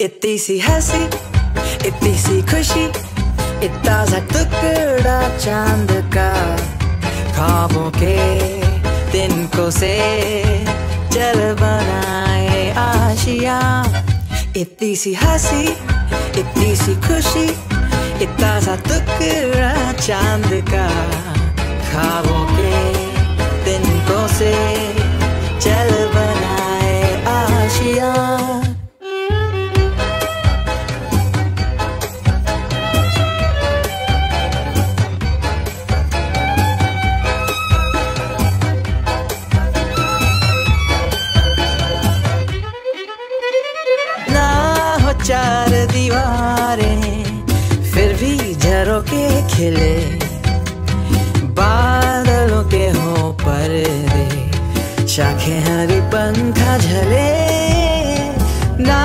इतनी सी हँसी, इतनी सी खुशी, इतना सा टुकड़ा चाँद का। खाबों के दिन को से चल बनाए आशिया। इतनी सी हँसी, इतनी सी खुशी, इतना सा टुकड़ा चाँद का। खाबों के दिन को से चल बनाए चार दीवारें फिर भी झरोके खिले, बादलों के हो पर शाखे हरी पंखा झले, ना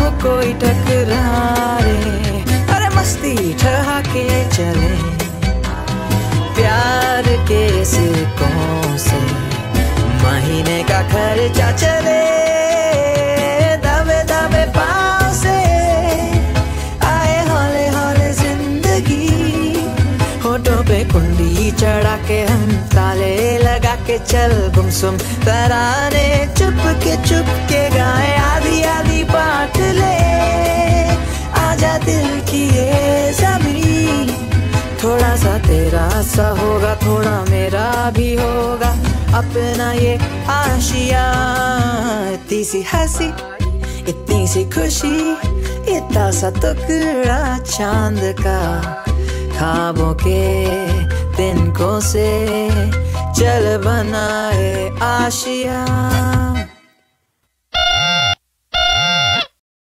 हो कोई टकरारे। अरे मस्ती ठहाके चले, प्यार के सिक्कों से, महीने का खर्चा चले। कुंडी चढ़ा के हम ताले लगा के चल गुमसुम। तराने चुप के चुप के गाए आधी आधी बांट ले। आजा दिल की ये जमी थोड़ा सा तेरा सा होगा, थोड़ा मेरा भी होगा। अपना ये आशिया, इतनी सी हँसी, इतनी सी खुशी, इतना सा टुकड़ा चाँद का। खाबों के तिनकों से चल बनाए आशिया।